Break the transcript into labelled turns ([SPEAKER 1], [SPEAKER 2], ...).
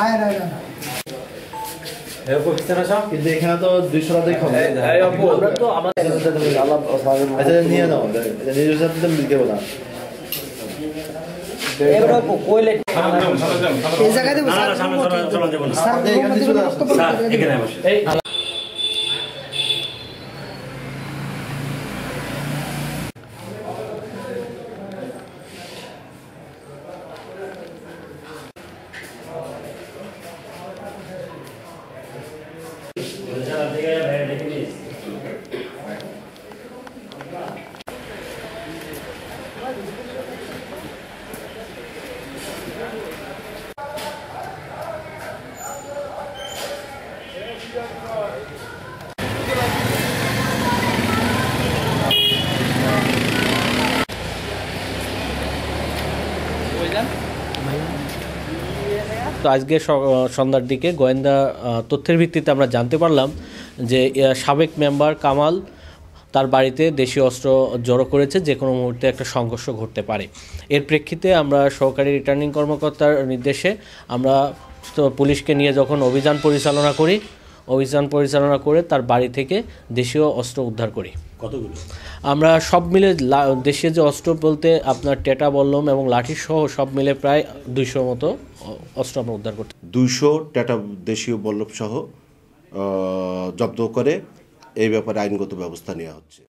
[SPEAKER 1] आएर आएर
[SPEAKER 2] কিন্তু এখানে তো দুইশো খাব।
[SPEAKER 1] এই আপু, আমরা তো আমাদের
[SPEAKER 2] আচ্ছা নিয়ে নাও নিজের সাথে তো মিলতে না
[SPEAKER 3] এই জায়গায়
[SPEAKER 4] তো আজকে সন্ধ্যার দিকে গোয়েন্দা তথ্যের ভিত্তিতে আমরা জানতে পারলাম যে সাবেক মেম্বার কামাল তার বাড়িতে দেশীয় অস্ত্র জড়ো করেছে, যে কোনো মুহূর্তে একটা সংঘর্ষ ঘটতে পারে। এর প্রেক্ষিতে আমরা সহকারী রিটার্নিং কর্মকর্তার নির্দেশে আমরা পুলিশকে নিয়ে যখন অভিযান পরিচালনা করি অভিযান পরিচালনা করে তার বাড়ি থেকে দেশীয় অস্ত্র উদ্ধার করি।
[SPEAKER 5] কতগুলো?
[SPEAKER 4] আমরা সব মিলে লা- দেশীয় যে অস্ত্র বলতে আপনার টেটা বল্লম এবং লাঠি সহ সব মিলে প্রায় দুইশো মতো অস্ত্র আমরা উদ্ধার করতে
[SPEAKER 5] দুইশো টেটা দেশীয় বল্লভ সহ জব্দ করে এই ব্যাপারে আইনগত ব্যবস্থা নেওয়া হচ্ছে।